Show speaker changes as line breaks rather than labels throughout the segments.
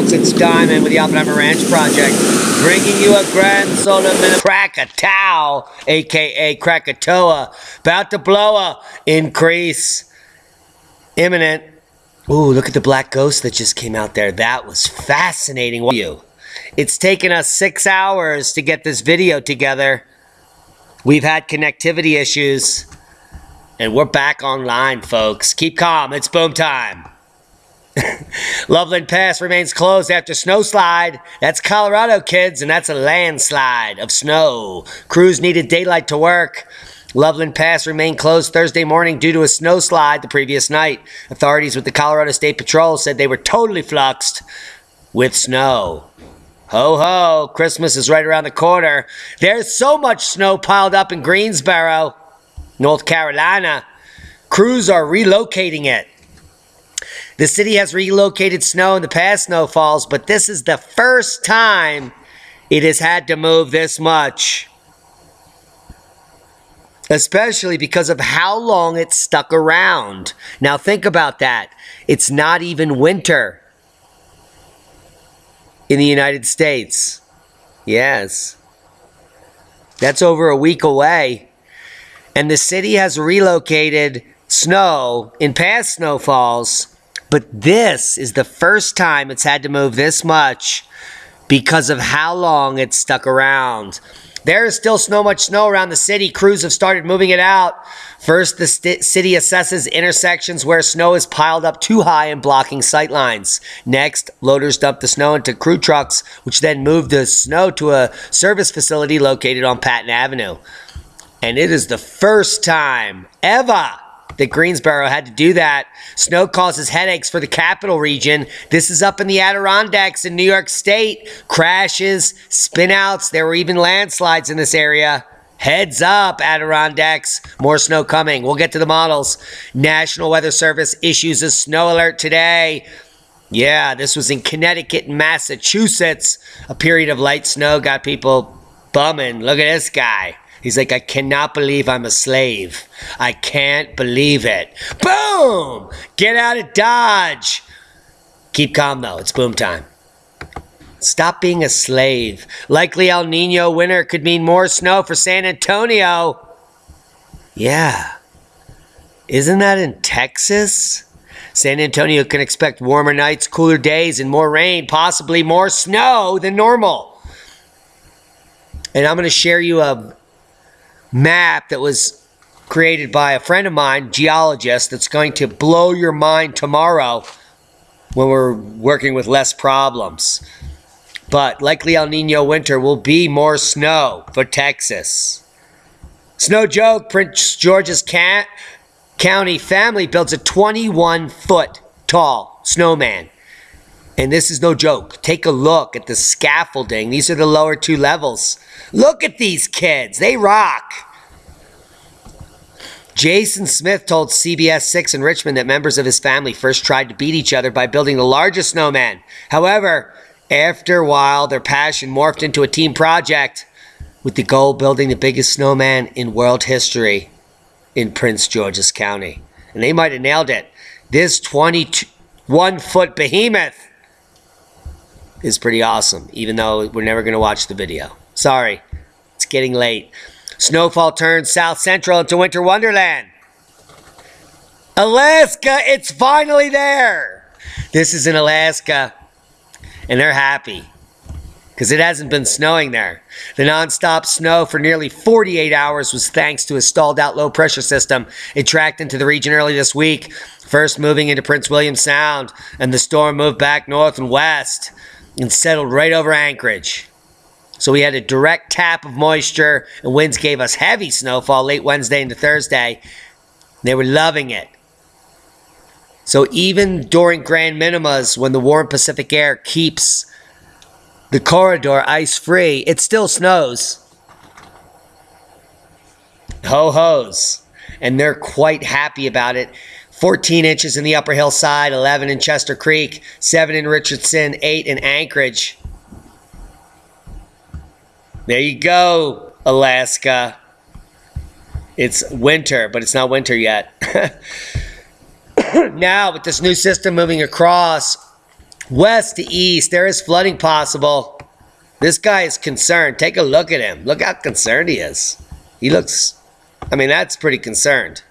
folks. It's Diamond with the Oppenheimer Ranch Project, bringing you a grand solar minute Krakatoa, aka Krakatoa, about to blow a increase imminent. Ooh, look at the black ghost that just came out there. That was fascinating. You. It's taken us six hours to get this video together. We've had connectivity issues, and we're back online, folks. Keep calm. It's boom time. Loveland Pass remains closed after snowslide. That's Colorado, kids, and that's a landslide of snow. Crews needed daylight to work. Loveland Pass remained closed Thursday morning due to a snowslide the previous night. Authorities with the Colorado State Patrol said they were totally fluxed with snow. Ho ho, Christmas is right around the corner. There's so much snow piled up in Greensboro, North Carolina. Crews are relocating it. The city has relocated snow in the past snowfalls, but this is the first time it has had to move this much. Especially because of how long it's stuck around. Now, think about that. It's not even winter in the United States. Yes. That's over a week away. And the city has relocated snow in past snowfalls but this is the first time it's had to move this much because of how long it's stuck around. There is still so much snow around the city. Crews have started moving it out. First, the city assesses intersections where snow is piled up too high and blocking sight lines. Next, loaders dump the snow into crew trucks, which then move the snow to a service facility located on Patton Avenue. And it is the first time ever that Greensboro had to do that. Snow causes headaches for the capital region. This is up in the Adirondacks in New York State. Crashes, spinouts, there were even landslides in this area. Heads up, Adirondacks. More snow coming. We'll get to the models. National Weather Service issues a snow alert today. Yeah, this was in Connecticut and Massachusetts. A period of light snow got people bumming. Look at this guy. He's like, I cannot believe I'm a slave. I can't believe it. Boom! Get out of Dodge. Keep calm though, it's boom time. Stop being a slave. Likely El Nino winter could mean more snow for San Antonio. Yeah. Isn't that in Texas? San Antonio can expect warmer nights, cooler days, and more rain, possibly more snow than normal. And I'm going to share you a map that was created by a friend of mine, geologist, that's going to blow your mind tomorrow when we're working with less problems. But likely El Nino winter will be more snow for Texas. Snow joke Prince George's County family builds a 21 foot tall snowman. And this is no joke. Take a look at the scaffolding. These are the lower two levels. Look at these kids. They rock. Jason Smith told CBS 6 in Richmond that members of his family first tried to beat each other by building the largest snowman. However, after a while, their passion morphed into a team project with the goal building the biggest snowman in world history in Prince George's County. And they might have nailed it. This 21 foot behemoth is pretty awesome, even though we're never going to watch the video. Sorry, it's getting late. Snowfall turns south central into winter wonderland. Alaska, it's finally there. This is in Alaska, and they're happy because it hasn't been snowing there. The nonstop snow for nearly 48 hours was thanks to a stalled out low pressure system. It tracked into the region early this week, first moving into Prince William Sound, and the storm moved back north and west and settled right over Anchorage. So we had a direct tap of moisture, and winds gave us heavy snowfall late Wednesday into Thursday. They were loving it. So even during grand minimas, when the warm Pacific air keeps the corridor ice free, it still snows. Ho hos. And they're quite happy about it. 14 inches in the upper hillside, 11 in Chester Creek, 7 in Richardson, 8 in Anchorage. There you go, Alaska. It's winter, but it's not winter yet. now, with this new system moving across west to east, there is flooding possible. This guy is concerned. Take a look at him. Look how concerned he is. He looks, I mean, that's pretty concerned.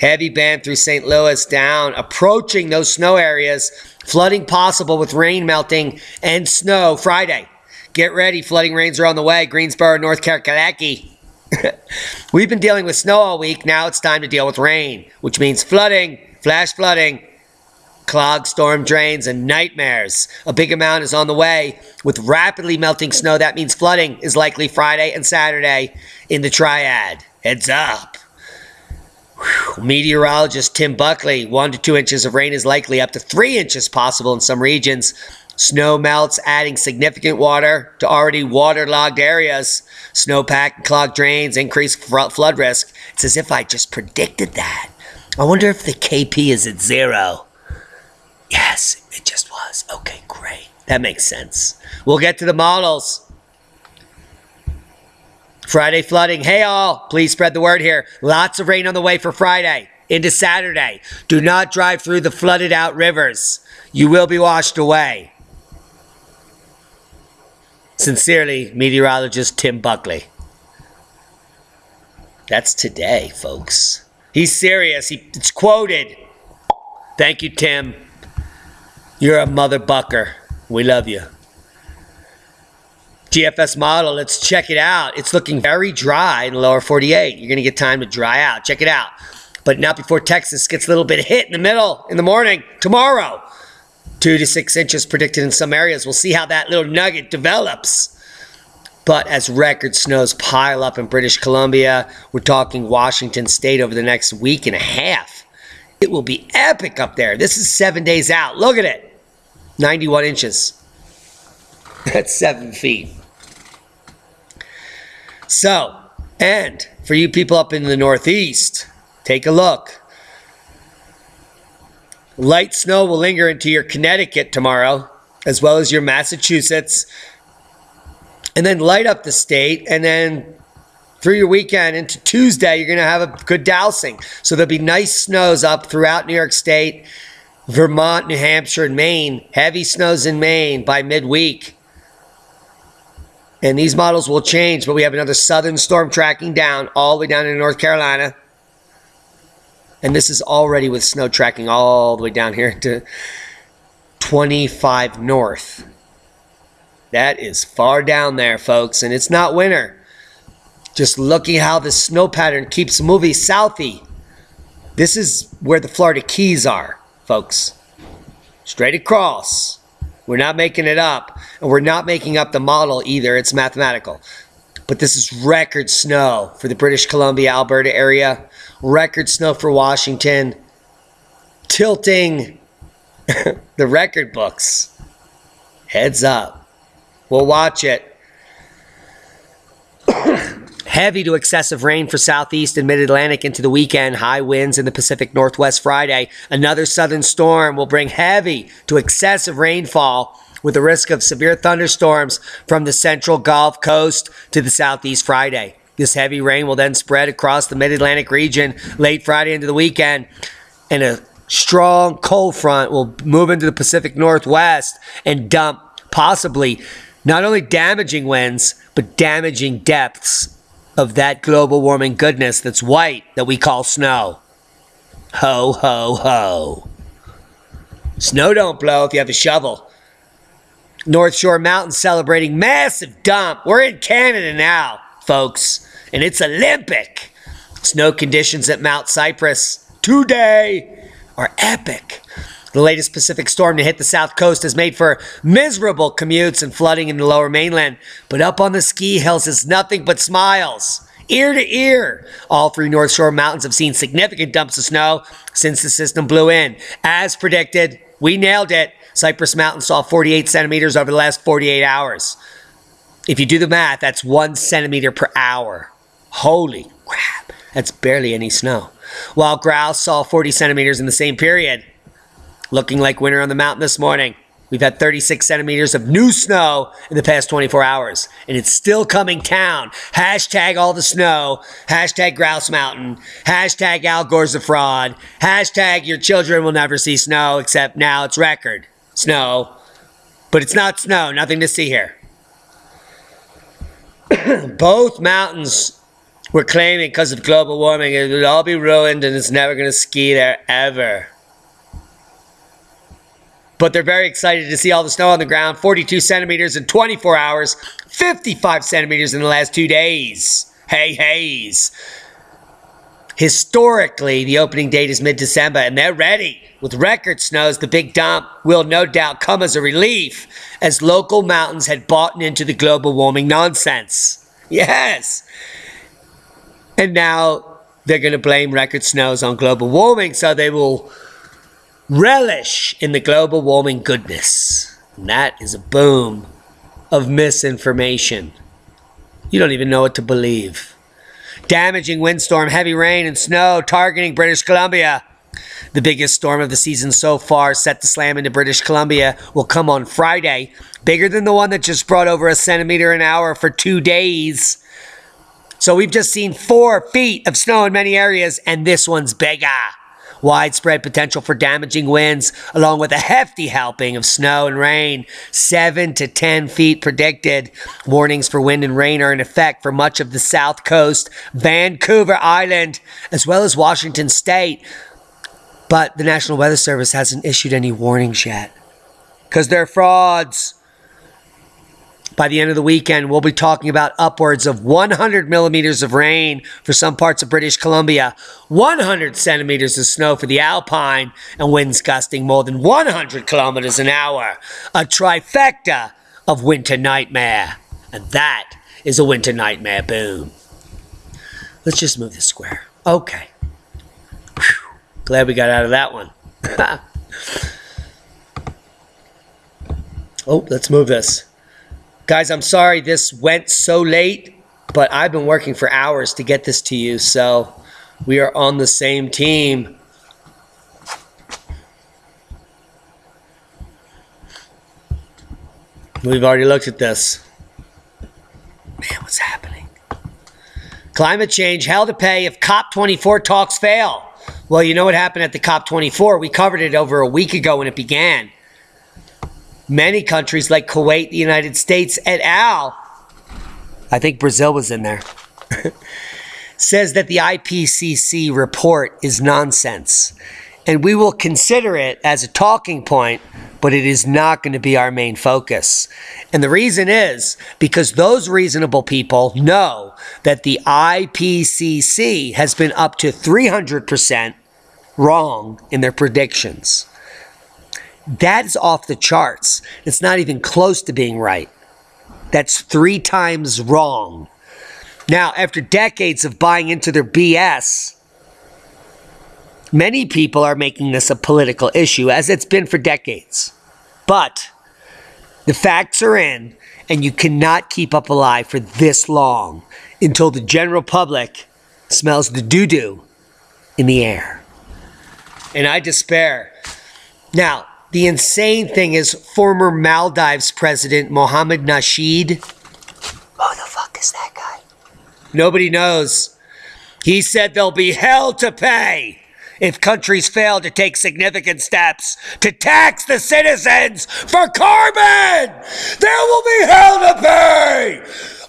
Heavy band through St. Louis down, approaching those snow areas. Flooding possible with rain melting and snow Friday. Get ready, flooding rains are on the way. Greensboro, North Kakalaki. We've been dealing with snow all week. Now it's time to deal with rain, which means flooding, flash flooding, clogged storm drains, and nightmares. A big amount is on the way. With rapidly melting snow, that means flooding is likely Friday and Saturday in the triad. Heads up. Meteorologist Tim Buckley, one to two inches of rain is likely, up to three inches possible in some regions. Snow melts, adding significant water to already waterlogged areas. Snowpack and clogged drains, increased flood risk. It's as if I just predicted that. I wonder if the KP is at zero. Yes, it just was. Okay, great. That makes sense. We'll get to the models. Friday flooding. Hey, all, please spread the word here. Lots of rain on the way for Friday into Saturday. Do not drive through the flooded out rivers. You will be washed away. Sincerely, meteorologist Tim Buckley. That's today, folks. He's serious. He, it's quoted. Thank you, Tim. You're a mother bucker. We love you. GFS model, let's check it out. It's looking very dry in the lower 48. You're going to get time to dry out. Check it out. But not before Texas gets a little bit hit in the middle in the morning tomorrow. Two to six inches predicted in some areas. We'll see how that little nugget develops. But as record snows pile up in British Columbia, we're talking Washington State over the next week and a half. It will be epic up there. This is seven days out. Look at it 91 inches. That's seven feet. So, and for you people up in the Northeast, take a look. Light snow will linger into your Connecticut tomorrow, as well as your Massachusetts. And then light up the state. And then through your weekend into Tuesday, you're going to have a good dousing. So there'll be nice snows up throughout New York State, Vermont, New Hampshire, and Maine. Heavy snows in Maine by midweek. And these models will change, but we have another southern storm tracking down all the way down in North Carolina. And this is already with snow tracking all the way down here to 25 north. That is far down there, folks, and it's not winter. Just looking how the snow pattern keeps moving southy. This is where the Florida Keys are, folks. Straight across. We're not making it up, and we're not making up the model either. It's mathematical. But this is record snow for the British Columbia, Alberta area record snow for Washington, tilting the record books. Heads up. We'll watch it. Heavy to excessive rain for southeast and mid Atlantic into the weekend. High winds in the Pacific Northwest Friday. Another southern storm will bring heavy to excessive rainfall with the risk of severe thunderstorms from the central Gulf Coast to the southeast Friday. This heavy rain will then spread across the mid Atlantic region late Friday into the weekend, and a strong cold front will move into the Pacific Northwest and dump possibly not only damaging winds, but damaging depths of that global warming goodness that's white that we call snow. Ho, ho, ho. Snow don't blow if you have a shovel. North Shore Mountains celebrating massive dump. We're in Canada now, folks, and it's Olympic. Snow conditions at Mount Cypress today are epic. The latest Pacific storm to hit the south coast has made for miserable commutes and flooding in the lower mainland, but up on the ski hills is nothing but smiles. Ear to ear. All three North Shore mountains have seen significant dumps of snow since the system blew in. As predicted, we nailed it. Cypress Mountain saw 48 centimeters over the last 48 hours. If you do the math, that's one centimeter per hour. Holy crap, that's barely any snow. While Grouse saw 40 centimeters in the same period. Looking like winter on the mountain this morning. We've had 36 centimeters of new snow in the past 24 hours, and it's still coming town. Hashtag all the snow. Hashtag Grouse Mountain. Hashtag Al Gore's a fraud. Hashtag your children will never see snow, except now it's record snow. But it's not snow. Nothing to see here. Both mountains were claiming because of global warming it would all be ruined and it's never going to ski there ever but they're very excited to see all the snow on the ground 42 centimeters in 24 hours, 55 centimeters in the last two days. Hey, Hayes. Historically, the opening date is mid December, and they're ready. With record snows, the big dump will no doubt come as a relief as local mountains had bought into the global warming nonsense. Yes. And now they're going to blame record snows on global warming, so they will relish in the global warming goodness. And that is a boom of misinformation. You don't even know what to believe. Damaging windstorm, heavy rain, and snow targeting British Columbia. The biggest storm of the season so far, set to slam into British Columbia, will come on Friday. Bigger than the one that just brought over a centimeter an hour for two days. So we've just seen four feet of snow in many areas, and this one's bigger widespread potential for damaging winds, along with a hefty helping of snow and rain. 7 to 10 feet predicted. Warnings for wind and rain are in effect for much of the south coast, Vancouver Island, as well as Washington State. But the National Weather Service hasn't issued any warnings yet because they're frauds. By the end of the weekend, we'll be talking about upwards of 100 millimeters of rain for some parts of British Columbia, 100 centimeters of snow for the Alpine, and winds gusting more than 100 kilometers an hour. A trifecta of winter nightmare. And that is a winter nightmare boom. Let's just move the square. Okay. Whew. Glad we got out of that one. oh, let's move this. Guys, I'm sorry this went so late, but I've been working for hours to get this to you, so we are on the same team. We've already looked at this. Man, what's happening? Climate change, hell to pay if COP24 talks fail. Well, you know what happened at the COP24? We covered it over a week ago when it began. Many countries like Kuwait, the United States, et al., I think Brazil was in there, says that the IPCC report is nonsense. And we will consider it as a talking point, but it is not going to be our main focus. And the reason is because those reasonable people know that the IPCC has been up to 300% wrong in their predictions. That's off the charts. It's not even close to being right. That's three times wrong. Now, after decades of buying into their BS, many people are making this a political issue, as it's been for decades. But the facts are in, and you cannot keep up a lie for this long until the general public smells the doo doo in the air. And I despair. Now, the insane thing is former Maldives president Mohammed Nasheed. Who the fuck is that guy? Nobody knows. He said there'll be hell to pay if countries fail to take significant steps to tax the citizens for carbon. There will be hell to pay.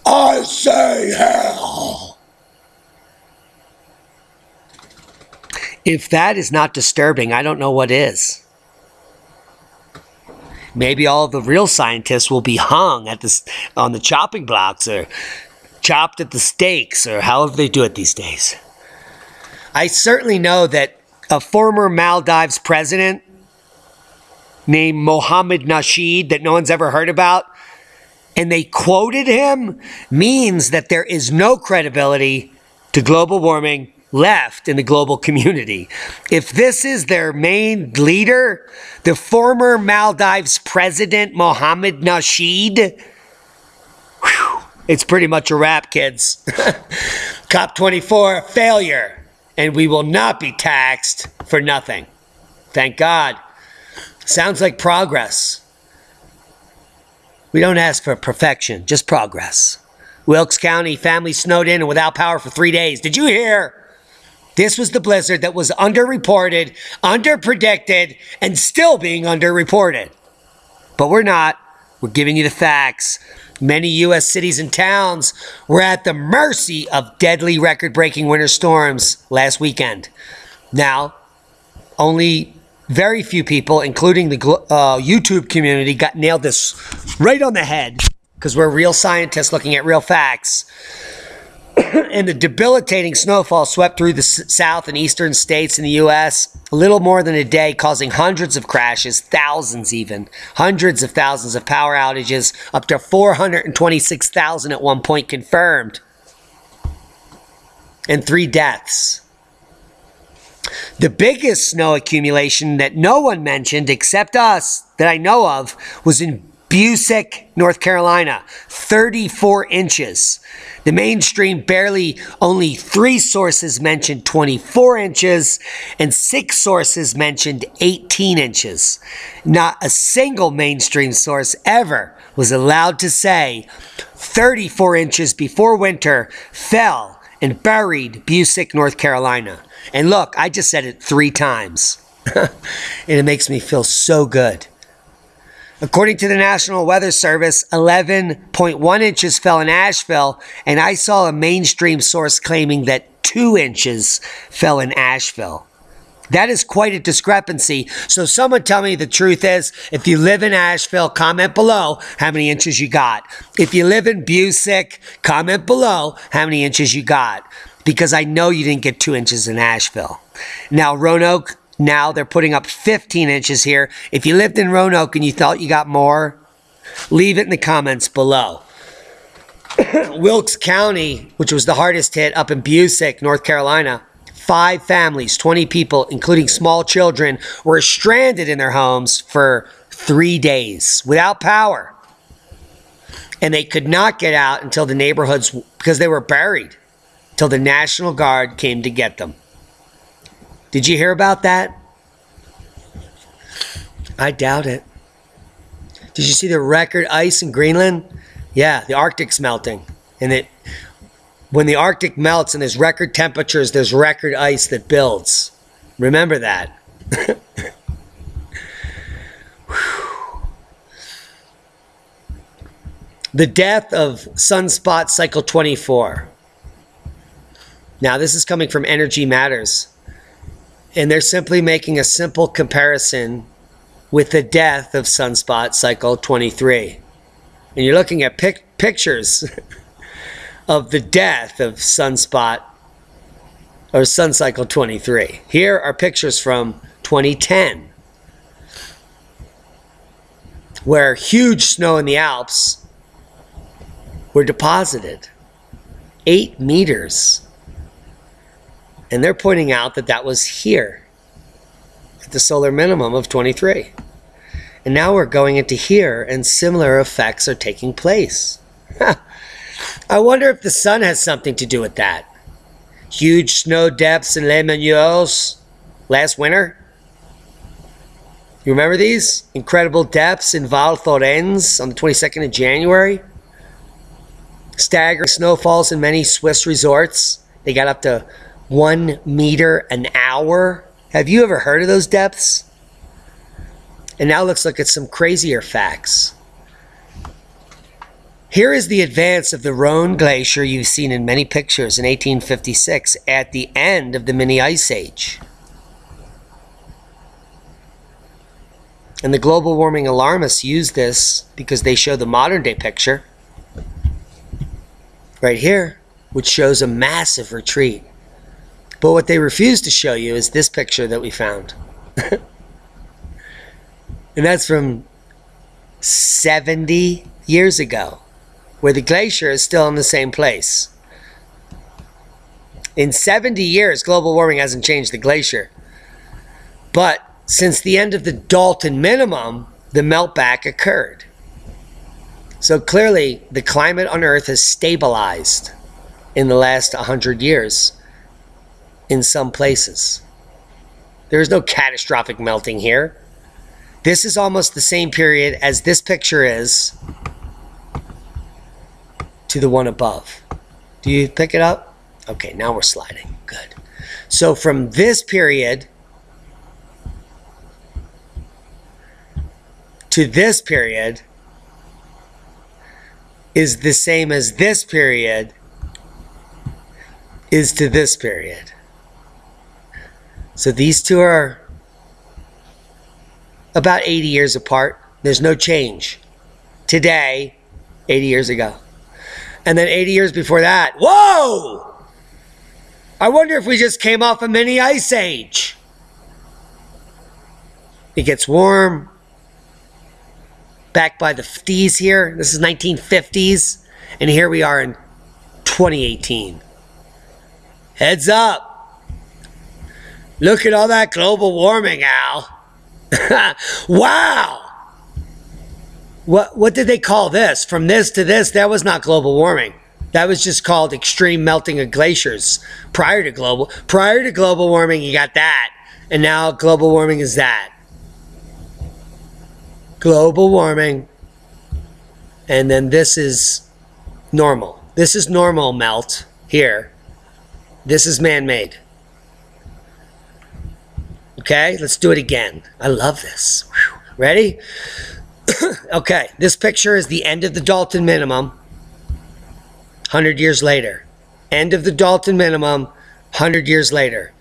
I say hell. If that is not disturbing, I don't know what is. Maybe all the real scientists will be hung at this on the chopping blocks or chopped at the stakes or however they do it these days. I certainly know that a former Maldives president named Mohammed Nasheed that no one's ever heard about and they quoted him means that there is no credibility to global warming left in the global community. If this is their main leader, the former Maldives president, Mohammed Nasheed, whew, it's pretty much a wrap, kids. COP24, failure. And we will not be taxed for nothing. Thank God. Sounds like progress. We don't ask for perfection, just progress. Wilkes County family snowed in and without power for three days. Did you hear? This was the blizzard that was underreported, underpredicted, and still being underreported. But we're not. We're giving you the facts. Many U.S. cities and towns were at the mercy of deadly record breaking winter storms last weekend. Now, only very few people, including the uh, YouTube community, got nailed this right on the head because we're real scientists looking at real facts. And the debilitating snowfall swept through the south and eastern states in the U.S. a little more than a day, causing hundreds of crashes, thousands even, hundreds of thousands of power outages, up to 426,000 at one point confirmed, and three deaths. The biggest snow accumulation that no one mentioned except us that I know of was in Busick, North Carolina, 34 inches. The mainstream barely only three sources mentioned 24 inches and six sources mentioned 18 inches. Not a single mainstream source ever was allowed to say 34 inches before winter fell and buried Busick, North Carolina. And look, I just said it three times. and it makes me feel so good. According to the National Weather Service, 11.1 inches fell in Asheville, and I saw a mainstream source claiming that 2 inches fell in Asheville. That is quite a discrepancy. So, someone tell me the truth is if you live in Asheville, comment below how many inches you got. If you live in Busick, comment below how many inches you got. Because I know you didn't get two inches in Asheville. Now, Roanoke, now they're putting up 15 inches here. If you lived in Roanoke and you thought you got more, leave it in the comments below. Wilkes County, which was the hardest hit up in Busick, North Carolina, five families, 20 people, including small children, were stranded in their homes for three days without power. And they could not get out until the neighborhoods, because they were buried, till the National Guard came to get them. Did you hear about that? I doubt it. Did you see the record ice in Greenland? Yeah, the Arctic's melting. And it when the Arctic melts and there's record temperatures, there's record ice that builds. Remember that. the death of Sunspot Cycle 24. Now, this is coming from Energy Matters. And they're simply making a simple comparison with the death of Sunspot Cycle 23. And you're looking at pic- pictures of the death of Sunspot or Sun Cycle 23. Here are pictures from 2010 where huge snow in the Alps were deposited. Eight meters and they're pointing out that that was here at the solar minimum of 23. And now we're going into here, and similar effects are taking place. I wonder if the sun has something to do with that. Huge snow depths in Les Menuires last winter. You remember these? Incredible depths in Val Thorens on the 22nd of January. Staggering snowfalls in many Swiss resorts. They got up to one meter an hour. Have you ever heard of those depths? And now let's look at some crazier facts. Here is the advance of the Rhone Glacier you've seen in many pictures in 1856 at the end of the mini ice age. And the global warming alarmists use this because they show the modern day picture right here, which shows a massive retreat. But what they refuse to show you is this picture that we found. and that's from 70 years ago, where the glacier is still in the same place. In 70 years, global warming hasn't changed the glacier. But since the end of the Dalton minimum, the meltback occurred. So clearly, the climate on Earth has stabilized in the last 100 years in some places. There is no catastrophic melting here. This is almost the same period as this picture is to the one above. Do you pick it up? Okay, now we're sliding. Good. So from this period to this period is the same as this period is to this period. So these two are about 80 years apart. There's no change. Today, 80 years ago. And then 80 years before that, whoa! I wonder if we just came off a mini ice age. It gets warm. Back by the 50s here. This is 1950s. And here we are in 2018. Heads up. Look at all that global warming, Al. wow. What what did they call this? From this to this, that was not global warming. That was just called extreme melting of glaciers. Prior to global prior to global warming, you got that. And now global warming is that. Global warming. And then this is normal. This is normal melt here. This is man-made. Okay, let's do it again. I love this. Whew. Ready? okay, this picture is the end of the Dalton minimum, 100 years later. End of the Dalton minimum, 100 years later.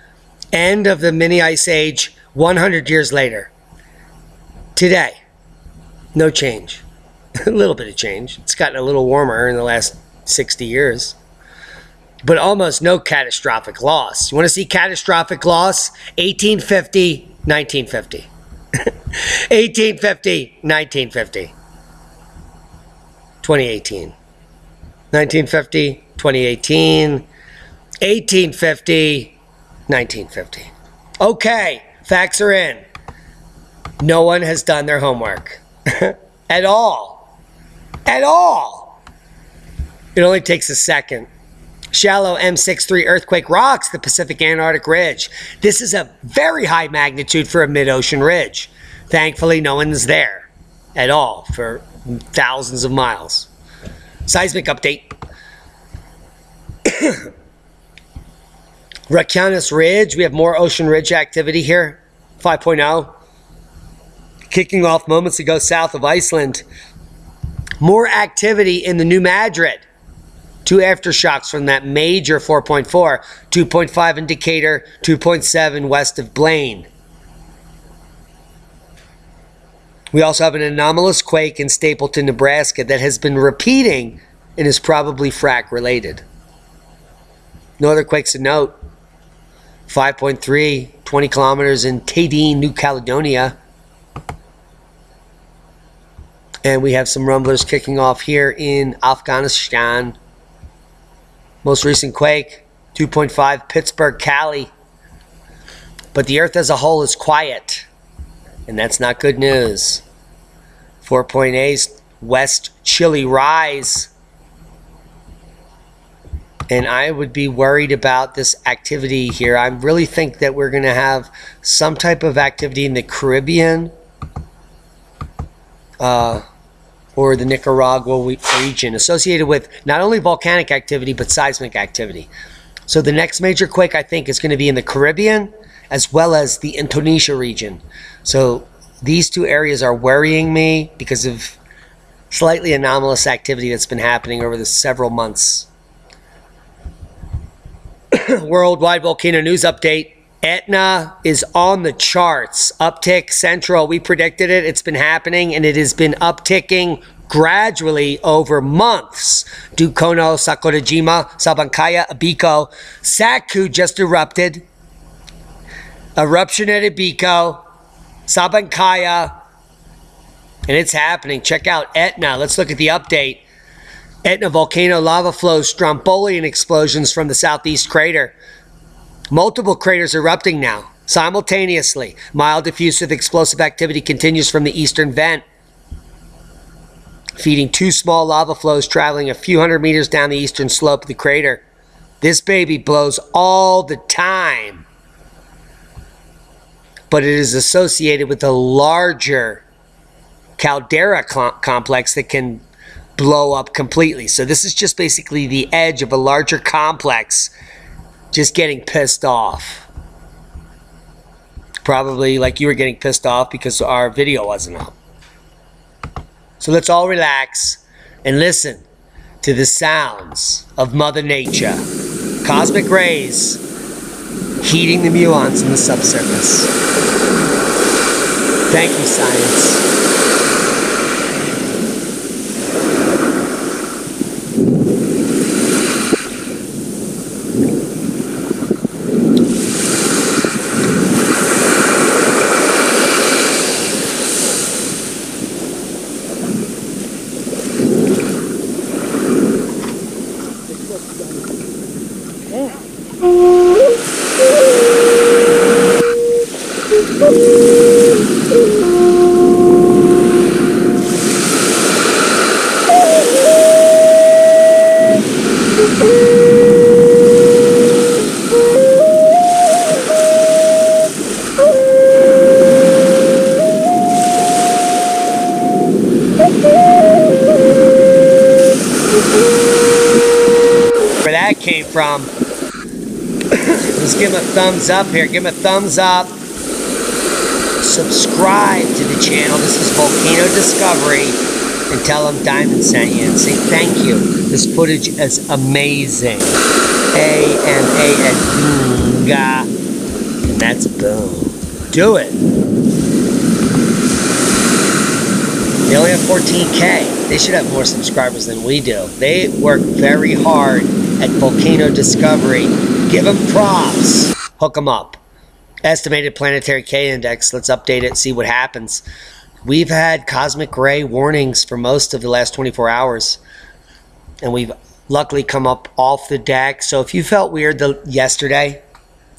End of the mini ice age, 100 years later. Today, no change. a little bit of change. It's gotten a little warmer in the last 60 years but almost no catastrophic loss. You want to see catastrophic loss? 1850, 1950. 1850, 1950. 2018. 1950, 2018. 1850, 1950. Okay, facts are in. No one has done their homework. At all. At all. It only takes a second. Shallow M63 earthquake rocks the Pacific Antarctic Ridge. This is a very high magnitude for a mid ocean ridge. Thankfully, no one's there at all for thousands of miles. Seismic update. Reykjanes Ridge, we have more ocean ridge activity here. 5.0. Kicking off moments ago south of Iceland. More activity in the New Madrid. Two aftershocks from that major 4.4, 2.5 indicator, 2.7 west of Blaine. We also have an anomalous quake in Stapleton, Nebraska that has been repeating and is probably frac related. No other quakes to note. 5.3, 20 kilometers in Tadine, New Caledonia. And we have some rumblers kicking off here in Afghanistan. Most recent quake, 2.5, Pittsburg, Cali. But the Earth as a whole is quiet, and that's not good news. 4.8, West Chile rise. And I would be worried about this activity here. I really think that we're going to have some type of activity in the Caribbean. Uh, or the Nicaragua region associated with not only volcanic activity but seismic activity. So the next major quake I think is going to be in the Caribbean as well as the Indonesia region. So these two areas are worrying me because of slightly anomalous activity that's been happening over the several months. Worldwide volcano news update. Etna is on the charts. Uptick central. We predicted it. It's been happening and it has been upticking gradually over months. Dukono, Sakurajima, Sabancaya, Ebeko. Saku just erupted. Eruption at Ebeko. Sabancaya. And it's happening. Check out Etna. Let's look at the update. Etna volcano lava flows, Strombolian explosions from the southeast crater. Multiple craters erupting now, simultaneously. Mild diffusive explosive activity continues from the eastern vent, feeding two small lava flows traveling a few hundred meters down the eastern slope of the crater. This baby blows all the time, but it is associated with a larger caldera complex that can blow up completely. So this is just basically the edge of a larger complex just getting pissed off. Probably like you were getting pissed off because our video wasn't up. So let's all relax and listen to the sounds of Mother Nature. Cosmic rays heating the muons in the subsurface. Thank you, science. Thumbs up here. Give him a thumbs up. Subscribe to the channel. This is Volcano Discovery. And tell them Diamond sent you and say thank you. This footage is amazing. A-M-A-N-G-A. And that's a boom. Do it. They only have 14K. They should have more subscribers than we do. They work very hard at Volcano Discovery. Give them props. Hook them up. Estimated planetary K index. Let's update it, see what happens. We've had cosmic ray warnings for most of the last 24 hours. And we've luckily come up off the deck. So if you felt weird the, yesterday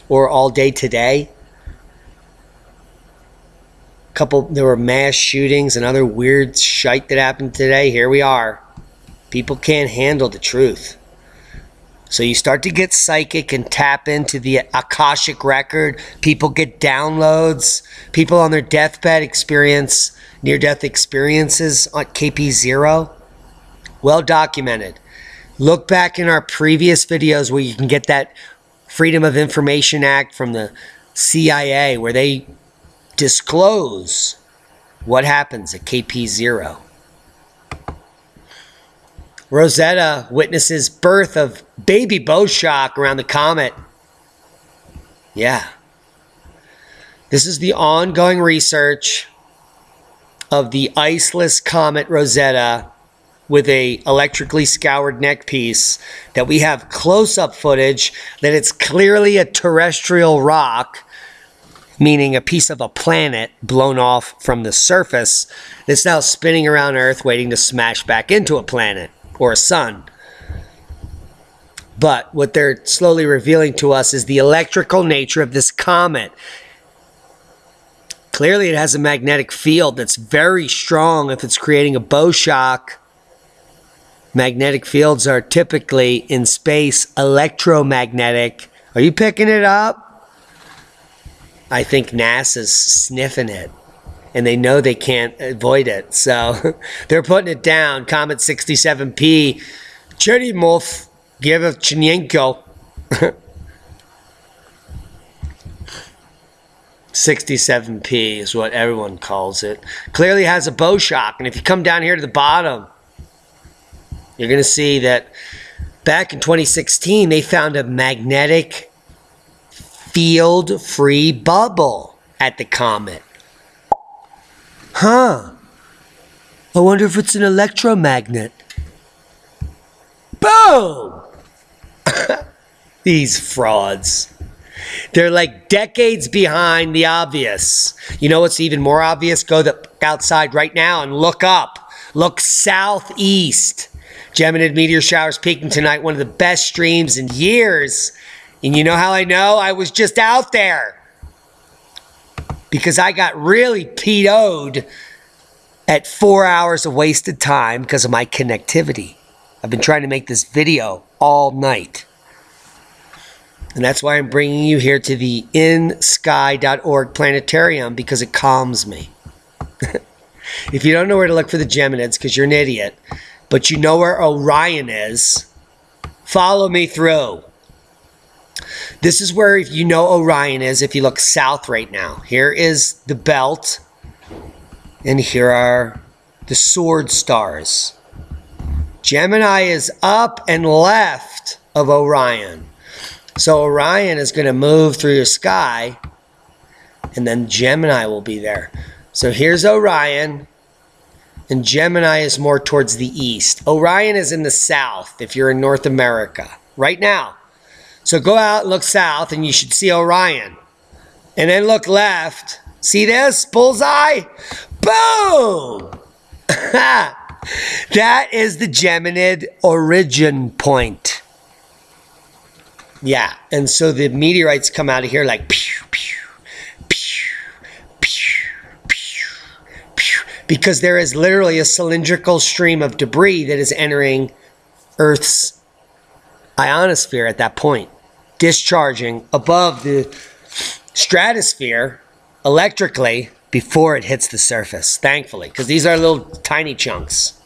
or all day today, couple there were mass shootings and other weird shite that happened today here we are people can't handle the truth so you start to get psychic and tap into the akashic record. People get downloads. People on their deathbed experience near death experiences on kp0 well documented. Look back in our previous videos where you can get that freedom of information act from the cia where they disclose what happens at KP0. Rosetta witnesses birth of baby bow shock around the comet. Yeah. This is the ongoing research of the iceless comet Rosetta with a electrically scoured neck piece that we have close-up footage that it's clearly a terrestrial rock meaning a piece of a planet blown off from the surface that's now spinning around Earth waiting to smash back into a planet or a sun. But what they're slowly revealing to us is the electrical nature of this comet. Clearly, it has a magnetic field that's very strong if it's creating a bow shock. Magnetic fields are typically in space electromagnetic. Are you picking it up? I think NASA's sniffing it and they know they can't avoid it. So they're putting it down. Comet 67P. Churyumov Gevchenko. 67P is what everyone calls it. Clearly has a bow shock. And if you come down here to the bottom, you're going to see that back in 2016, they found a magnetic field free bubble at the comet. Huh. I wonder if it's an electromagnet. Boom! These frauds. They're like decades behind the obvious. You know what's even more obvious? Go the, outside right now and look up. Look southeast. Geminid meteor showers peaking tonight, one of the best streams in years. And you know how I know? I was just out there. Because I got really PO'd at four hours of wasted time because of my connectivity. I've been trying to make this video all night. And that's why I'm bringing you here to the insky.org planetarium because it calms me. if you don't know where to look for the Geminids because you're an idiot, but you know where Orion is, follow me through. This is where if you know Orion is if you look south right now. Here is the belt, and here are the sword stars. Gemini is up and left of Orion. So Orion is going to move through your sky, and then Gemini will be there. So here's Orion, and Gemini is more towards the east. Orion is in the south if you're in North America right now. So go out and look south, and you should see Orion. And then look left. See this? Bullseye? Boom! that is the Geminid origin point. Yeah, and so the meteorites come out of here like pew, pew, pew, pew, pew, pew, because there is literally a cylindrical stream of debris that is entering Earth's ionosphere at that point, discharging above the stratosphere electrically before it hits the surface, thankfully, because these are little tiny chunks.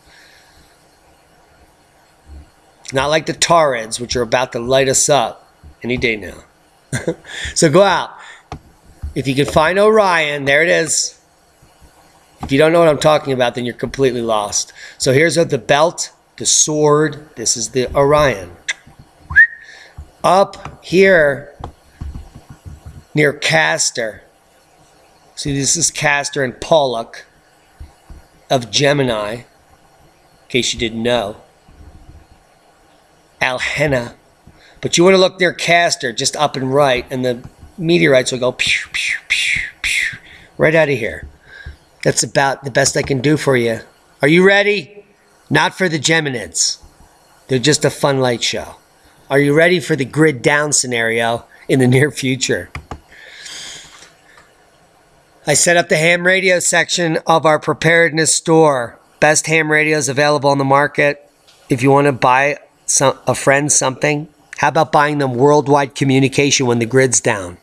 Not like the Taurids, which are about to light us up any day now. so go out. If you can find Orion, there it is. If you don't know what I'm talking about, then you're completely lost. So here's the belt, the sword. This is the Orion. Up here near Castor. See, this is Castor and Pollux of Gemini, in case you didn't know. Alhena but you want to look near Castor, just up and right, and the meteorites will go pew, pew, pew, pew, right out of here. That's about the best I can do for you. Are you ready? Not for the Geminids. They're just a fun light show. Are you ready for the grid down scenario in the near future? I set up the ham radio section of our preparedness store. Best ham radios available on the market. If you want to buy some, a friend something, how about buying them worldwide communication when the grid's down?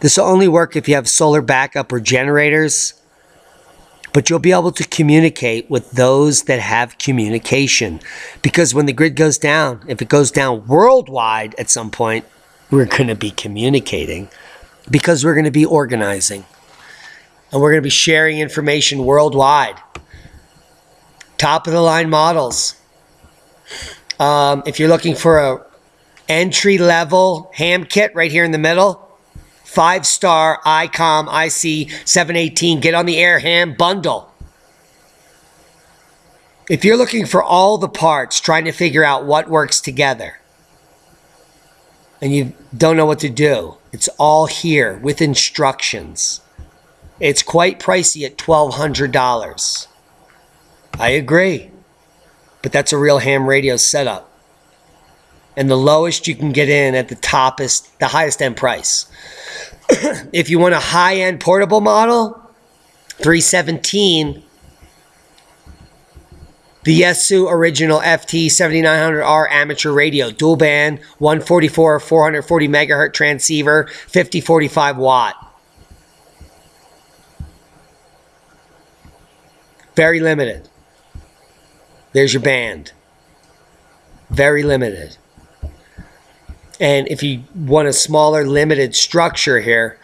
This will only work if you have solar backup or generators, but you'll be able to communicate with those that have communication. Because when the grid goes down, if it goes down worldwide at some point, we're going to be communicating because we're going to be organizing and we're going to be sharing information worldwide. Top of the line models. Um, if you're looking for a entry level ham kit right here in the middle. Five star ICOM IC 718. Get on the air ham bundle. If you're looking for all the parts, trying to figure out what works together, and you don't know what to do, it's all here with instructions. It's quite pricey at $1,200. I agree. But that's a real ham radio setup and the lowest you can get in at the top is the highest end price. if you want a high end portable model, 317 the Yaesu original FT 7900R amateur radio, dual band, 144 440 megahertz transceiver, 5045 watt. Very limited. There's your band. Very limited. And if you want a smaller, limited structure here,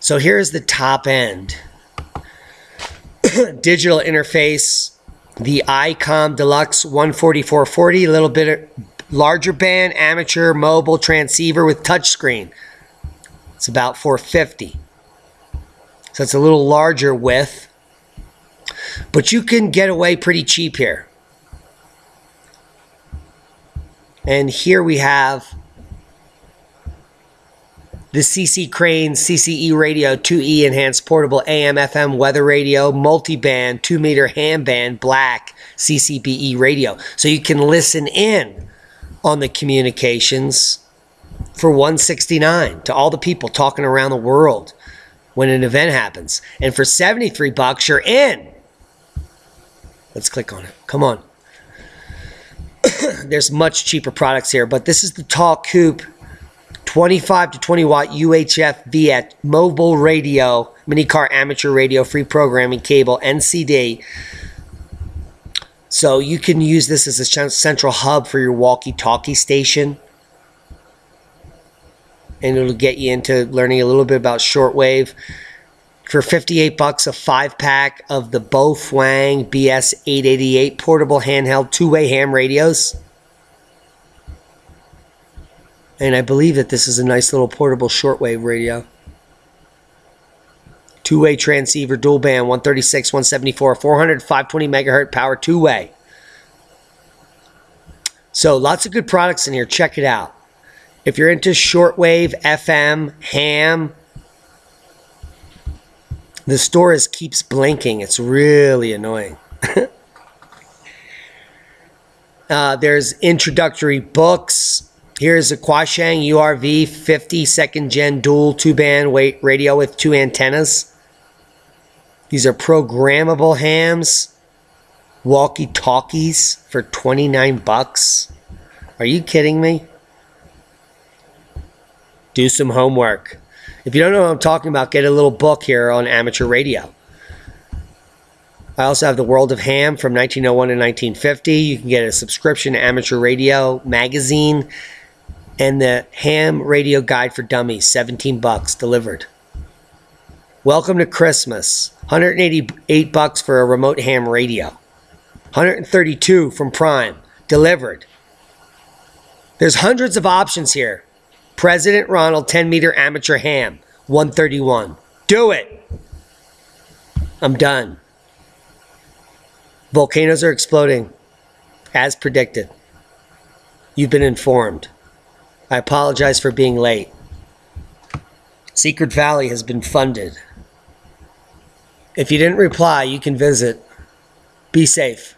so here's the top end. Digital interface, the ICOM Deluxe 14440, a little bit larger band, amateur mobile transceiver with touchscreen. It's about 450. So it's a little larger width. But you can get away pretty cheap here. And here we have the CC Crane CCE radio 2E enhanced portable AM FM weather radio, multi-band, 2 meter ham band, black CCBE radio. So you can listen in on the communications for 169 to all the people talking around the world when an event happens. And for 73 bucks, you're in. Let's click on it. Come on. There's much cheaper products here, but this is the Tall Coupe 25 to 20 watt UHF Viet mobile radio, mini car amateur radio, free programming cable, NCD. So you can use this as a central hub for your walkie-talkie station. And it'll get you into learning a little bit about shortwave. For 58 bucks, a five pack of the Baofeng BS888 portable handheld two-way ham radios. And I believe that this is a nice little portable shortwave radio. Two-way transceiver, dual band, 136, 174, 400, 520 megahertz power, two-way. So lots of good products in here. Check it out. If you're into shortwave, FM, ham, the store is keeps blinking. It's really annoying. uh, there's introductory books Here's a Quansheng URV 50 second gen dual two band weight radio with two antennas. These are programmable hams, walkie talkies for 29 bucks. Are you kidding me? Do some homework. If you don't know what I'm talking about, get a little book here on amateur radio. I also have The World of Ham from 1901 to 1950. You can get a subscription to Amateur Radio magazine and the ham radio guide for dummies 17 bucks delivered. Welcome to christmas. 188 bucks for a remote ham radio. 132 from prime delivered. There's hundreds of options here president ronald 10 meter amateur ham 131 do it i'm done volcanoes are exploding as predicted you've been informed I apologize for being late. Secret Valley has been funded. If you didn't reply, you can visit. Be safe.